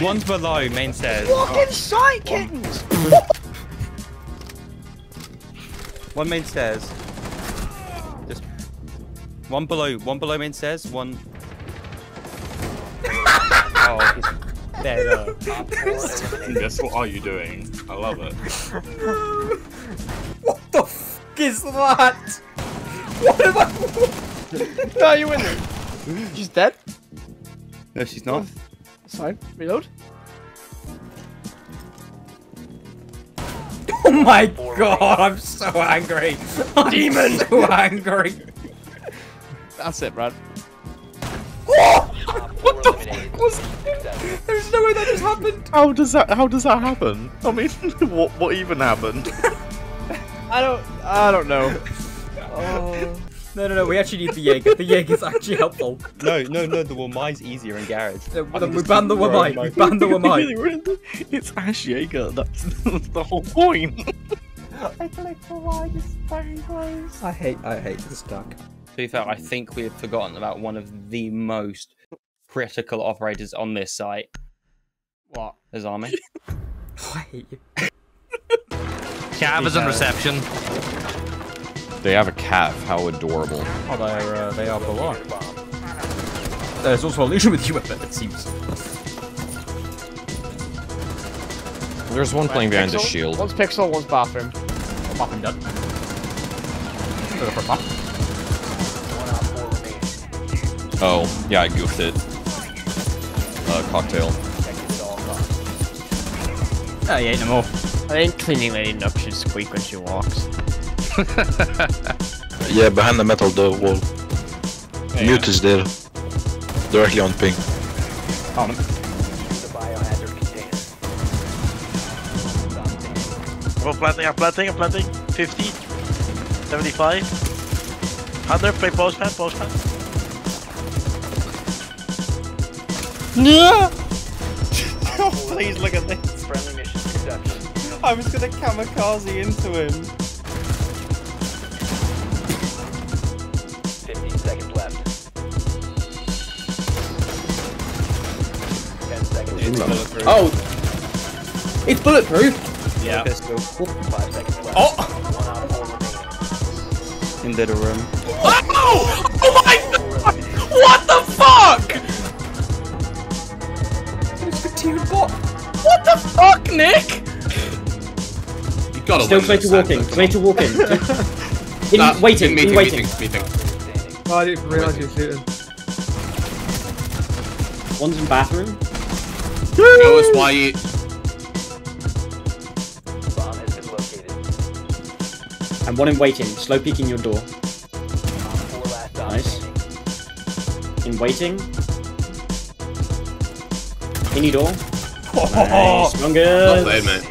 One's below, main stairs. Fucking sight kittens! One main stairs. Just one below, one below main stairs, one. oh, he's dead. uh. Yes, what are you doing? I love it. What the fuck is that? What am I? no, you win it. She's dead. No, she's not. That's fine. Reload. Oh my god, I'm so angry. Demon! so angry. That's it, Brad. Ah, what the fuck was that? There's no way that just happened. How does that? How does that happen? I mean, what what even happened? I don't. I don't know. Oh. No, no, no. We actually need the Jaeger. The Jaeger's actually helpful. No, no, no. The Wamai's easier in garage. I can we just banned the keep throwing Wamai. my- We banned the Wamai. it's Ash Jaeger. That's, that's the whole point. I hate. I hate this duck. To be fair, I think we have forgotten about one of the most critical operators on this site. What? There's Army. I hate you. Cav is in reception. They have a cat. How adorable. Oh, they're uh, they are below. There's also a Lesion with you, but it seems. There's one playing behind the shield. One's pixel, one's bathroom. Oh, bathroom done. Go for a pop. Oh, yeah, I goofed it. Uh, cocktail. Oh, yeah, ain't no more. I ain't cleaning Lady Nook, she squeak when she walks. Yeah, behind the metal the wall. Mute is there. Directly on ping. Oh, no. I'm planting, I'm planting, I'm planting. 50, 75. 100, play postman, postman. oh, please look at this. Friendly mission conducted. I was gonna kamikaze into him. 10 seconds. Oh! It's bulletproof! Yeah. 5 seconds left. Oh! One out, four remaining. Into the room. Oh! Oh my god! What the fuck? It's the team bot. What the fuck, Nick? You gotta Still win play this, to walking. Santa Play to walking. in Nah, waiting. meeting, in waiting. meeting, meeting. Oh, I didn't realise you were shooting. One's in bathroom. Show us why you. Bomb has been located. And one in waiting. Slow peeking your door. Four last stop Nice. In waiting. In your door. Oh, Nice. Not Longer. there.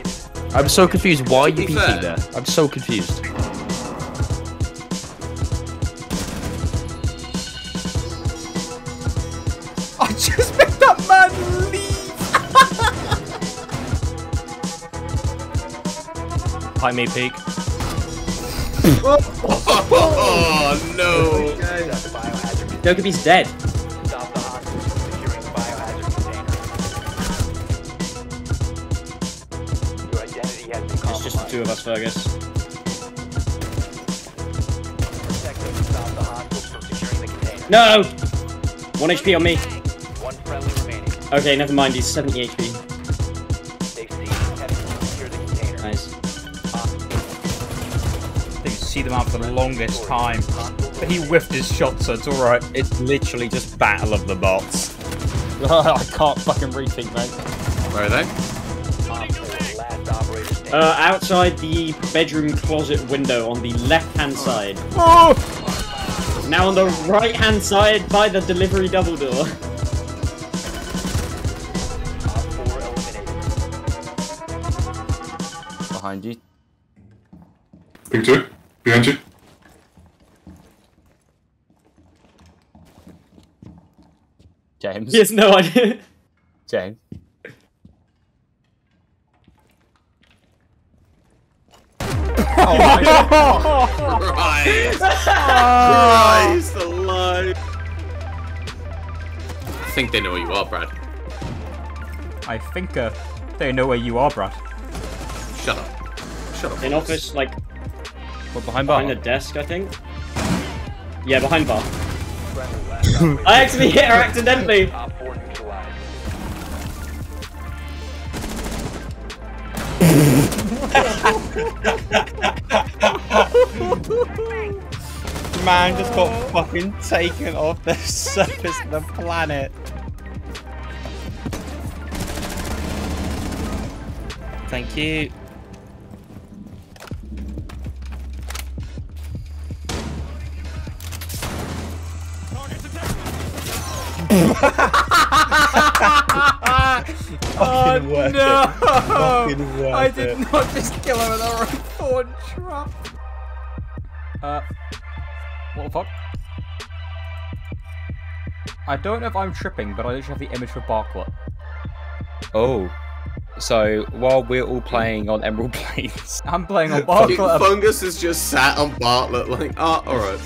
I'm so confused. Why are you peeking there? I'm so confused. From securing the biohazard container. Your identity has been It's just the two of us, Fergus. Protect them to stop the hostiles from securing the container. No! One HP on me. One friendly remaining. Okay, never mind. He's 70 HP. See them out for the longest time. But he whiffed his shot, so it's alright. It's literally just battle of the bots. I can't fucking rethink, mate. Where are they? Op four, last operator standing. Uh, outside the bedroom closet window on the left-hand side. Oh! Now on the right-hand side by the delivery double door. Op four eliminated. Behind you. Ping two. Behind you. James. He has no idea. James. Oh my god! Christ! Christ alive! I think they know where you are, Brad. I think uh, they know where you are, Brad. Shut up. Shut up. In office, like What, behind bar? behind the desk, I think. Yeah, behind bar. I actually hit her accidentally. Man just got fucking taken off the surface of the planet. Thank you. Oh worth it. no! Fucking worth I did it. not just kill him with a right thorn trap. Uh, what the fuck? I don't know if I'm tripping, but I literally have the image for Bartlett. Oh. So while we're all playing on Emerald Plains, I'm playing on Bartlett. Fungus is just sat on Bartlett like, ah, alright.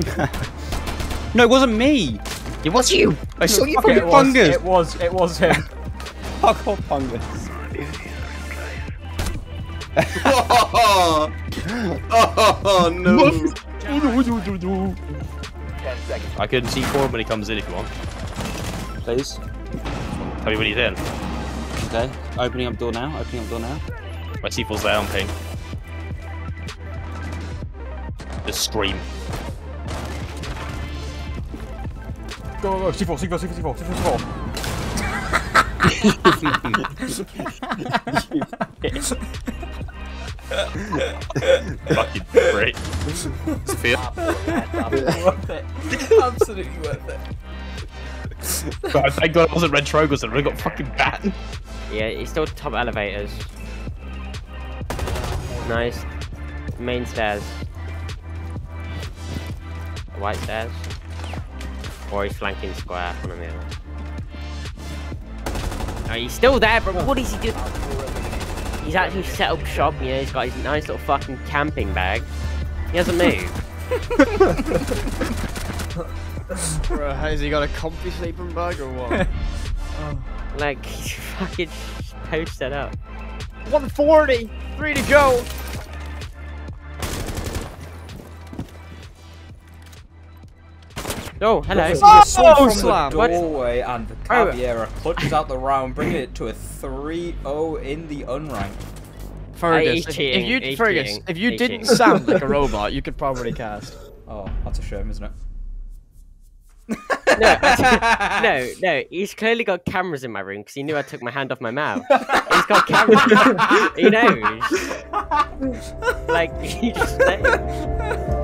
no, it wasn't me. It was you! I saw you Okay, from it fungus. it was, it was him. Fuck off, fungus. oh, oh no. I can see for him when he comes in if you want. Please. Tell me when he's in. Okay. Opening up door now. Opening up door now. My C4's there on ping. Just scream. Go, go, C4, C4, C4, C4, C4, Fucking great. C4. worth it. Absolutely worth it. But thank God it wasn't Red Trogos and we got fucking bat. Yeah, he's still top elevators. Nice. Main stairs. White stairs. Or he's flanking square, one or the other. Oh, he's still there, but what is he doing? He's actually set up shop, you know, he's got his nice little fucking camping bag. He hasn't moved. Bro, has he got a comfy sleeping bag or what? like, he's fucking posted up. 140! Three to go! Oh, hello. Oh, What? slam! What? doorway and the Oh. Caveira clutches out the round, bringing it to a 3-0 in the unranked. Fergus, he's if, cheating, if you he's Fergus, if you he's didn't sound like a robot, you could probably cast. Oh, that's a shame, isn't it? No, no, no. He's clearly got cameras in my room because he knew I took my hand off my mouth. He's got cameras. he knows. Like he just knows.